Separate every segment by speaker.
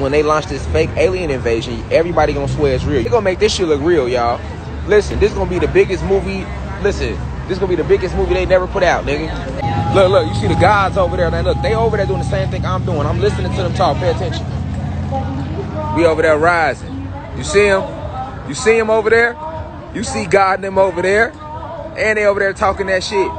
Speaker 1: when they launch this fake alien invasion, everybody gonna swear it's real. They gonna make this shit look real, y'all. Listen, this is gonna be the biggest movie. Listen, this is gonna be the biggest movie they never put out, nigga. Look, look, you see the gods over there. Now look, they over there doing the same thing I'm doing. I'm listening to them talk. Pay attention. We over there rising. You see them? You see them over there? You see God and them over there? And they over there talking that shit.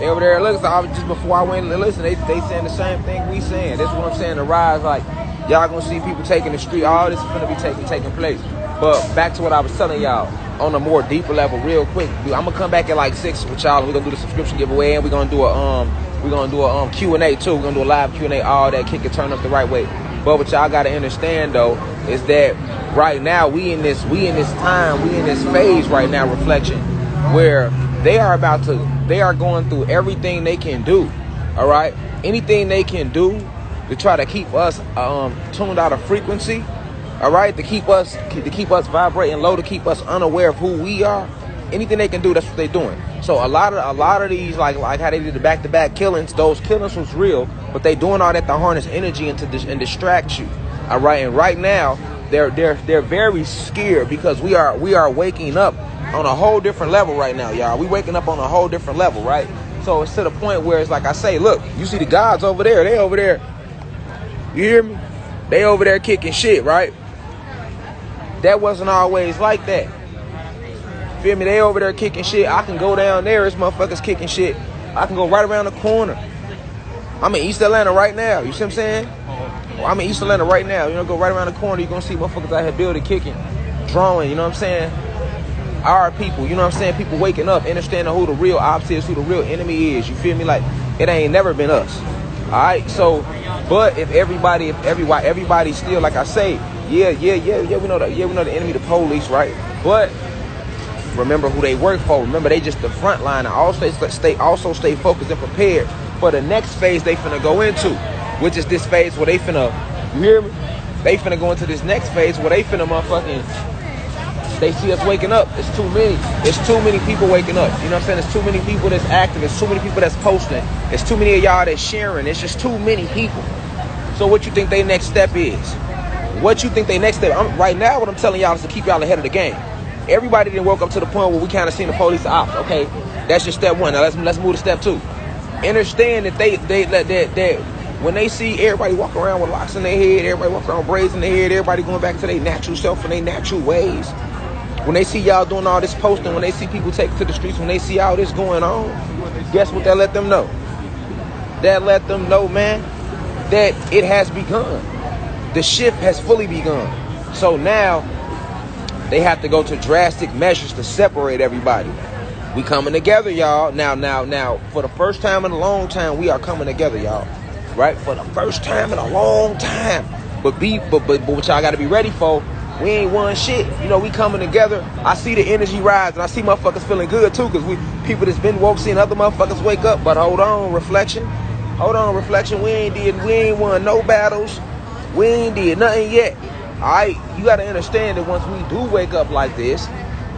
Speaker 1: They over there, look, so just before I went, listen, they, they saying the same thing we saying. That's what I'm saying, the rise, like, y'all gonna see people taking the street, all this is gonna be taking taking place. But back to what I was telling y'all, on a more deeper level, real quick, I'm gonna come back at like six with y'all, we're gonna do the subscription giveaway, and we're gonna do a, um, we're gonna do a um, Q&A too, we're gonna do a live Q&A, all that, kick it, turn up the right way. But what y'all gotta understand though, is that right now, we in this, we in this time, we in this phase right now, reflection, where they are about to they are going through everything they can do all right? Anything they can do to try to keep us um, tuned out of frequency all right? To keep us to keep us vibrating low to keep us unaware of who we are anything they can do that's what they're doing. So a lot of a lot of these like like how they did the back-to-back killings those killings was real but they doing all that to harness energy and to dis- and distract you all right? And right now they're they're they're very scared because we are we are waking up on a whole different level right now, y'all. We waking up on a whole different level, right? So it's to the point where it's like I say, look, you see the gods over there, they over there. You hear me? They over there kicking shit, right? That wasn't always like that. Feel me? They over there kicking shit. I can go down there, it's motherfuckers kicking shit. I can go right around the corner. I'm in East Atlanta right now. You see what I'm saying? I'm in East Atlanta right now. You know, go right around the corner, you're gonna see motherfuckers out here building, kicking, drawing, you know what I'm saying? Our people, you know what I'm saying? People waking up, understanding who the real ops is, who the real enemy is. You feel me? Like it ain't never been us. All right. So, but if everybody, if everybody, everybody still, like I say, yeah, yeah, yeah, yeah, we know that, yeah, we know the enemy, the police, right? But remember who they work for. Remember they just the front line. And also stay, also stay focused and prepared for the next phase they finna go into, which is this phase where they finna, you hear me? They finna go into this next phase where they finna motherfucking they see us waking up. It's too many. It's too many people waking up. You know what I'm saying? It's too many people that's active. It's too many people that's posting. It's too many of y'all that's sharing. It's just too many people. So what you think their next step is? What you think their next step? I'm, right now, what I'm telling y'all is to keep y'all ahead of the game. Everybody didn't woke up to the point where we kind of seen the police ops. Okay, that's just step one. Now let's let's move to step two. Understand that they they that that, that when they see everybody walk around with locks in their head, everybody walk around braids in their head, everybody going back to their natural self and their natural ways when they see y'all doing all this posting, when they see people take to the streets, when they see all this going on, guess what that let them know? That let them know, man, that it has begun. The shift has fully begun. So now they have to go to drastic measures to separate everybody. We coming together, y'all. Now, now, now, for the first time in a long time, we are coming together, y'all. Right? For the first time in a long time. But be but but, but what y'all gotta be ready for we ain't won shit. You know, we coming together. I see the energy rise, and I see motherfuckers feeling good too, cause we people that's been woke seeing other motherfuckers wake up. But hold on, reflection. Hold on, reflection. We ain't did. We ain't won no battles. We ain't did nothing yet. All right, you got to understand that once we do wake up like this,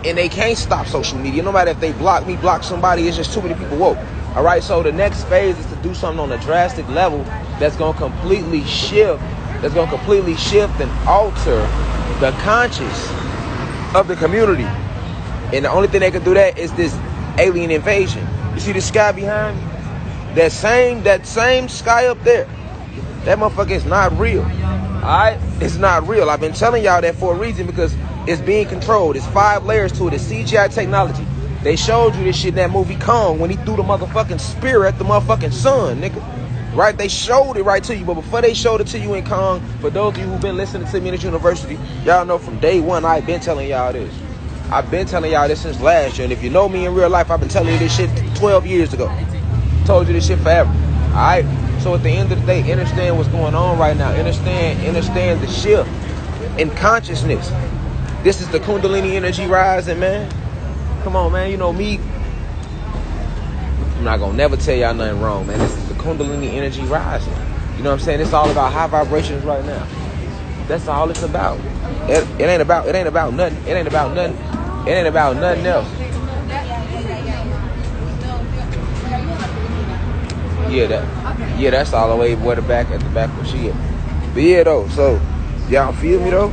Speaker 1: and they can't stop social media. No matter if they block me, block somebody, it's just too many people woke. All right, so the next phase is to do something on a drastic level that's gonna completely shift. That's gonna completely shift and alter the conscious of the community. And the only thing that can do that is this alien invasion. You see the sky behind me? That same that same sky up there. That motherfucker is not real. Alright? It's not real. I've been telling y'all that for a reason because it's being controlled. It's five layers to it. It's CGI technology. They showed you this shit in that movie Kong when he threw the motherfucking spear at the motherfucking sun, nigga right? They showed it right to you, but before they showed it to you in Kong, for those of you who've been listening to me at university, y'all know from day one I've been telling y'all this. I've been telling y'all this since last year, and if you know me in real life, I've been telling you this shit 12 years ago. Told you this shit forever. All right. So at the end of the day, understand what's going on right now. Understand, understand the shift in consciousness. This is the Kundalini energy rising, man. Come on, man. You know me. I'm not gonna never tell y'all nothing wrong, man. This is Kundalini energy rising. You know what I'm saying? It's all about high vibrations right now. That's all it's about. It, it ain't about it ain't about nothing. It ain't about nothing. It ain't about nothing else. Yeah, that Yeah, that's all the way where the back at the back where she at. But yeah though, so y'all feel me though?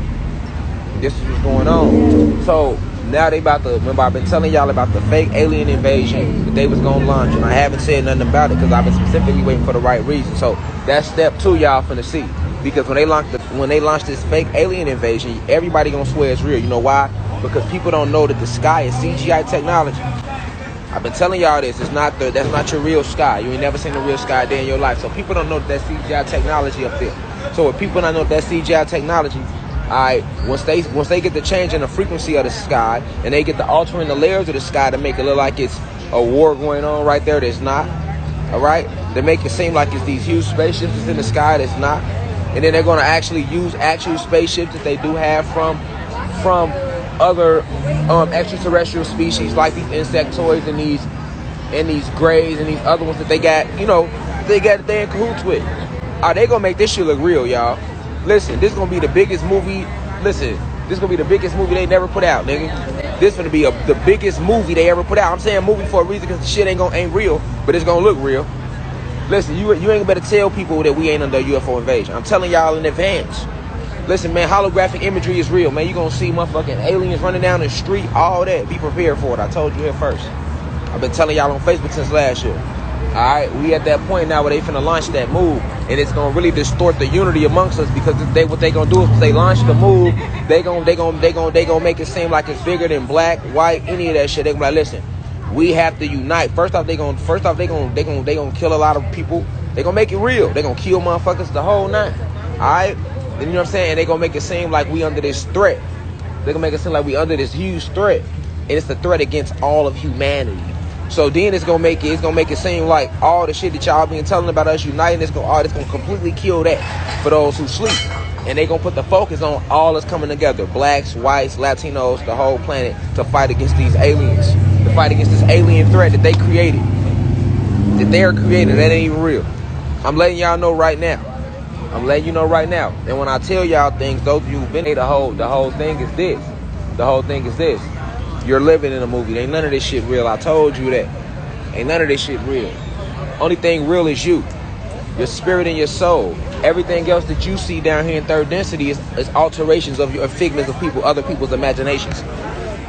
Speaker 1: This is what's going on. So now they about to remember I've been telling y'all about the fake alien invasion that they was gonna launch and I haven't said nothing about it because I've been specifically waiting for the right reason. So that's step two y'all finna see. Because when they launched the, when they launched this fake alien invasion, everybody gonna swear it's real. You know why? Because people don't know that the sky is CGI technology. I've been telling y'all this. It's not the that's not your real sky. You ain't never seen a real sky day in your life. So people don't know that CGI technology up there. So if people don't know that CGI technology, all right, once they once they get the change in the frequency of the sky and they get the altering the layers of the sky to make it look like it's a war going on right there that's not. All right, they make it seem like it's these huge spaceships that's in the sky that's not, and then they're going to actually use actual spaceships that they do have from from other um, extraterrestrial species like these insectoids and these and these grays and these other ones that they got, you know, they got they in cahoots with. Are they gonna make this shit look real, y'all? Listen, this gonna be the biggest movie. Listen, this gonna be the biggest movie they never put out, nigga. This gonna be a, the biggest movie they ever put out. I'm saying movie for a reason because the shit ain't gonna ain't real, but it's gonna look real. Listen, you you ain't better tell people that we ain't under UFO invasion. I'm telling y'all in advance. Listen, man, holographic imagery is real, man. you going to see motherfucking aliens running down the street, all that. Be prepared for it. I told you here first. I've been telling y'all on Facebook since last year. All right, we at that point now where they finna launch that move, and it's gonna really distort the unity amongst us because they what they gonna do is they launch the move, they gonna they gonna they gonna they gonna make it seem like it's bigger than black, white, any of that shit. They gonna be like, listen, we have to unite. First off, they gonna first off they gonna they gonna they gonna kill a lot of people. They gonna make it real. They gonna kill motherfuckers the whole night. All right, you know what I'm saying? And they gonna make it seem like we under this threat. They gonna make it seem like we under this huge threat, and it's a threat against all of humanity. So then it's gonna make it it's gonna make it seem like all the shit that y'all been telling about us uniting, it's gonna all it's gonna completely kill that for those who sleep. And they gonna put the focus on all us coming together, blacks, whites, Latinos, the whole planet, to fight against these aliens, to fight against this alien threat that they created, that they're creating, that ain't even real. I'm letting y'all know right now. I'm letting you know right now. And when I tell y'all things, those of you who've been here, the whole the whole thing is this. The whole thing is this. You're living in a movie. Ain't none of this shit real. I told you that. Ain't none of this shit real. Only thing real is you. Your spirit and your soul. Everything else that you see down here in third density is, is alterations of your figments of people, other people's imaginations.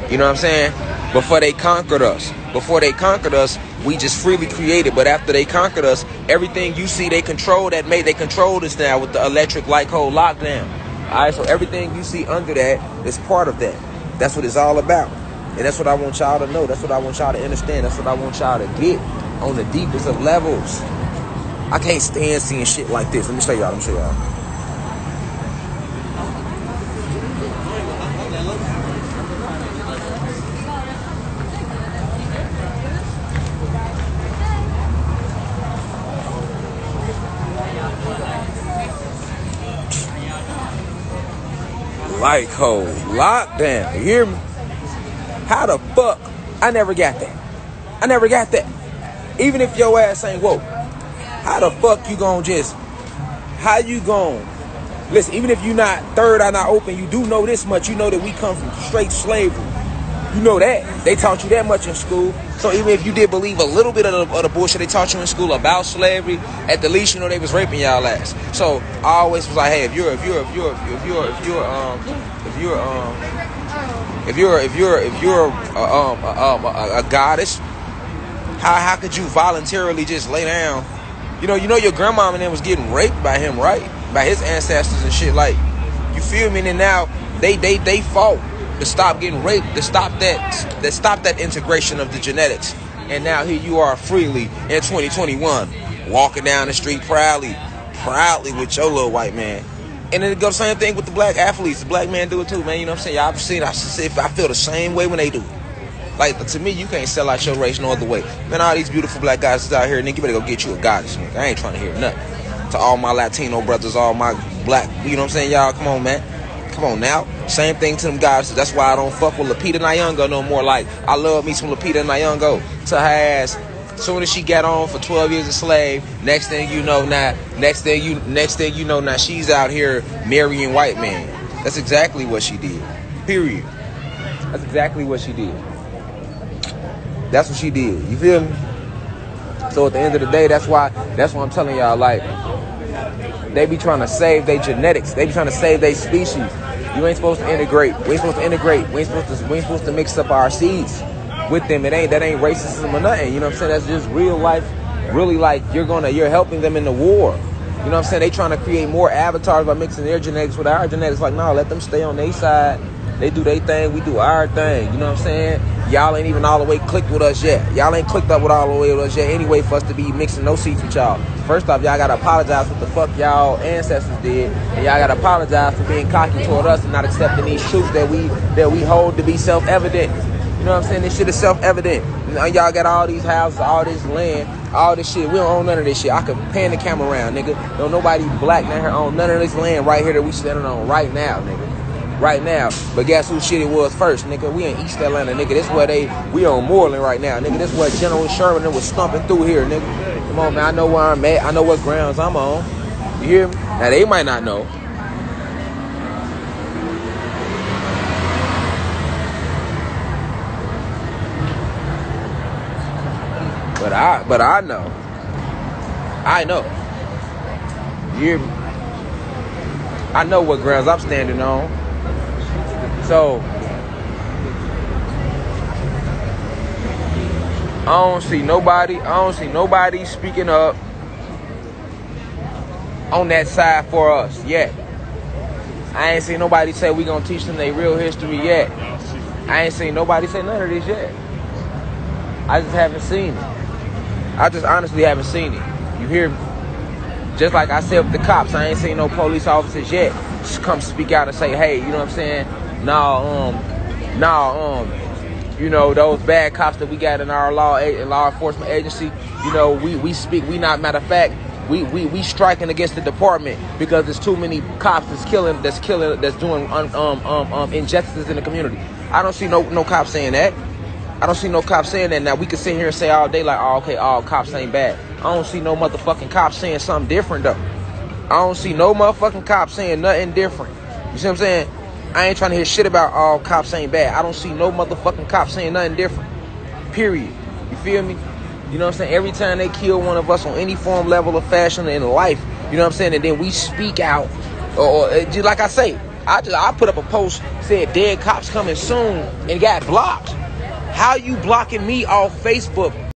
Speaker 1: You know what I'm saying? Before they conquered us. Before they conquered us, we just freely created. But after they conquered us, everything you see they control that made they controlled us now with the electric light code lockdown. Alright, so everything you see under that is part of that. That's what it's all about. And that's what I want y'all to know. That's what I want y'all to understand. That's what I want y'all to get on the deepest of levels. I can't stand seeing shit like this. Let me show y'all. Let me show y'all. light code oh, lockdown. You hear me? How the fuck? I never got that. I never got that. Even if your ass ain't woke, how the fuck you gonna just? How you gonna? Listen, even if you not third eye not open, you do know this much. You know that we come from straight slavery. You know that. They taught you that much in school. So even if you did believe a little bit of the, of the, bullshit they taught you in school about slavery, at the least you know they was raping y'all ass. So I always was like, hey, if you're if you're if you're if you're if you're um if you're um if you're if you're if you're a, um, a, um, a, a goddess, how how could you voluntarily just lay down? You know, you know your grandmama and then was getting raped by him, right? By his ancestors and shit. Like, you feel me? And now they they they fought to stop getting raped, to stop that, that stop that integration of the genetics. And now here you are freely in 2021, walking down the street proudly, proudly with your little white man. And it goes the same thing with the black athletes. The black man do it too, man. You know what I'm saying? Y'all seen I see I feel the same way when they do. Like to me, you can't sell out your race no other way. Man, all these beautiful black guys out here, nigga, you better go get you a goddess, nigga. I ain't trying to hear nothing. To all my Latino brothers, all my black, you know what I'm saying? Y'all, come on, man. Come on now. Same thing to them guys. That's why I don't fuck with Lupita Nyong'o no more. Like, I love me some Lupita Nyong'o. To her ass, soon as she got on for 12 years a slave, next thing you know now, next thing you next thing you know now she's out here marrying white men. That's exactly what she did. Period. That's exactly what she did. That's what she did. You feel me? So at the end of the day, that's why that's what I'm telling y'all. Like they be trying to save their genetics. They be trying to save their species. You ain't supposed to integrate. We ain't supposed to integrate. We ain't supposed to. We ain't supposed to mix up our seeds with them. It ain't that ain't racism or nothing. You know what I'm saying? That's just real life. Really, like you're gonna you're helping them in the war. You know what I'm saying? They trying to create more avatars by mixing their genetics with our genetics. Like, no, let them stay on their side. They do their thing, we do our thing. You know what I'm saying? Y'all ain't even all the way clicked with us yet. Y'all ain't clicked up with all the way with us yet anyway for us to be mixing no seats with y'all. First off, y'all gotta apologize for the fuck y'all ancestors did. And y'all gotta apologize for being cocky toward us and not accepting these truths that we that we hold to be self-evident. You know what I'm saying? This shit is self-evident. Y'all got all these houses, all this land, all this shit. We don't own none of this shit. I can pan the camera around, nigga. Don't nobody black down here own none of this land right here that we standing on right now, nigga right now. But guess who shit it was first, nigga? We in East Atlanta, nigga. This where they we on Moreland right now, nigga. This where General Sherman was stumping through here, nigga. Come on, man. I know where I'm at. I know what grounds I'm on. You hear me? Now they might not know. But I but I know. I know. You? I know what grounds I'm standing on. So I don't see nobody. I don't see nobody speaking up on that side for us yet. I ain't seen nobody say we gonna teach them their real history yet. I ain't seen nobody say none of this yet. I just haven't seen it. I just honestly haven't seen it. You hear me? Just like I said with the cops, I ain't seen no police officers yet just come speak out and say, hey, you know what I'm saying? Nah, um, nah, um, you know, those bad cops that we got in our law law enforcement agency, you know, we, we speak, we not, matter of fact, we, we, we striking against the department because there's too many cops that's killing, that's killing, that's doing um, um, um, um, injustices in the community. I don't see no, no cops saying that. I don't see no cops saying that. Now we can sit here and say all day like, oh, okay, all cops ain't bad. I don't see no motherfucking cops saying something different though. I don't see no motherfucking cops saying nothing different. You see what I'm saying? I ain't trying to hear shit about all cops ain't bad. I don't see no motherfucking cops saying nothing different. Period. You feel me? You know what I'm saying? Every time they kill one of us on any form, level, of fashion in life, you know what I'm saying? And then we speak out, or, or like I say, I just I put up a post said dead cops coming soon and got blocked. How you blocking me off Facebook